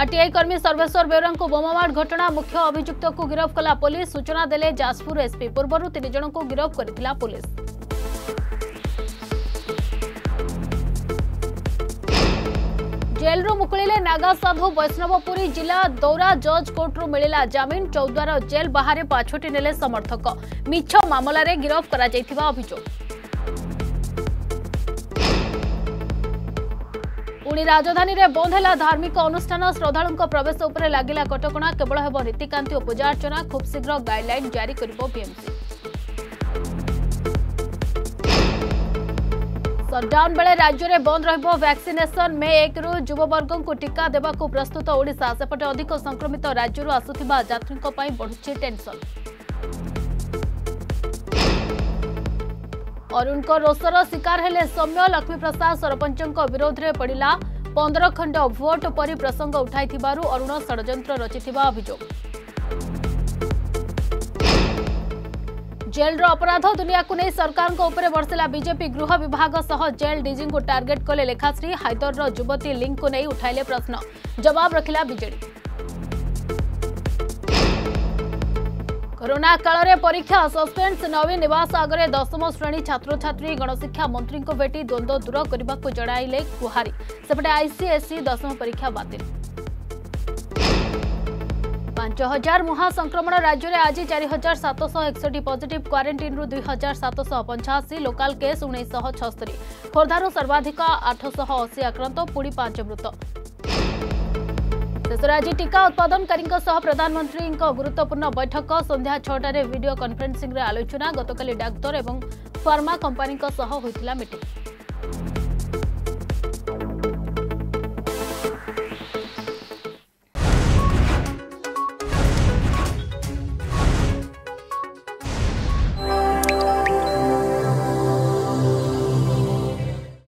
RTI कर्मी सर्वेश्वर बेहरा बोमामाड़ घटना मुख्य अभियुक्त को गिरफ्त कला पुलिस सूचना देले जाजपुर एसपी पूर्व तीन जन को गिरफ्त कर पुलिस जेल्रु मुकिले नागा साधु वैष्णवपुरी जिला दौरा जज कोर्टु मिला जमिन चौद्वार जेल बाहर पछोटी ने समर्थक मिछ मामलें गिरफ्त कर ପୁଣି ରାଜଧାନୀରେ ବନ୍ଦ ହେଲା ଧାର୍ମିକ ଅନୁଷ୍ଠାନ ଶ୍ରଦ୍ଧାଳୁଙ୍କ ପ୍ରବେଶ ଉପରେ ଲାଗିଲା କଟକଣା କେବଳ ହେବ ନୀତିକାନ୍ତି ଓ ପୂଜାର୍ଚ୍ଚନା ଖୁବ୍ ଶୀଘ୍ର ଗାଇଡ୍ଲାଇନ୍ ଜାରି କରିବ ବିଏମ୍ସି ସଟ୍ଡାଉନ୍ ବେଳେ ରାଜ୍ୟରେ ବନ୍ଦ ରହିବ ଭ୍ୟାକ୍ସିନେସନ୍ ମେ ଏକରୁ ଯୁବବର୍ଗଙ୍କୁ ଟିକା ଦେବାକୁ ପ୍ରସ୍ତୁତ ଓଡ଼ିଶା ସେପଟେ ଅଧିକ ସଂକ୍ରମିତ ରାଜ୍ୟରୁ ଆସୁଥିବା ଯାତ୍ରୀଙ୍କ ପାଇଁ ବଢ଼ୁଛି ଟେନ୍ସନ୍ अरुण रोषर शिकार हेले सौम्य लक्ष्मी प्रसाद सरपंच विरोध में पड़ा पंदर खंड भोट पर प्रसंग उठाई अरुण षड्र रचि अभोग जेल्र अपराध दुनिया को नहीं सरकार पर बर्षिला बीजेपी गृह विभाग सह जेल डीजी को टार्गेट कले लेखाश्री हाइदर युवती लिंक को नहीं उठाइले प्रश्न जवाब रखिला बीजेडी कोरोना काल में परीक्षा सस्पेन्स नवीन नवास आगे दशम श्रेणी छात्र छात्री गणशिक्षा मंत्री को भेटी द्वंद्व दूर करने को जड़ाइले गुहारी सेपटे आईसीएसई दशम परीक्षा बात पांच हजार संक्रमण राज्य में आज चार हजार सतश एकसठ पजिट क्वारेटीन दुई हजार सतश पंचाशी लोकाल केस उन्नीस छस्तरी खोर्धार सर्वाधिक आठश अशी आक्रांत पुणी पांच मृत सर आज टिका उत्पादनकारी प्रधानमन्त्री गुतवपूर्ण बैठक सन्ध्या छट कन्फरेन्सिङले आलोचना गतकाली डाक्तर ए फार्मा कम्पनीको सहस मिट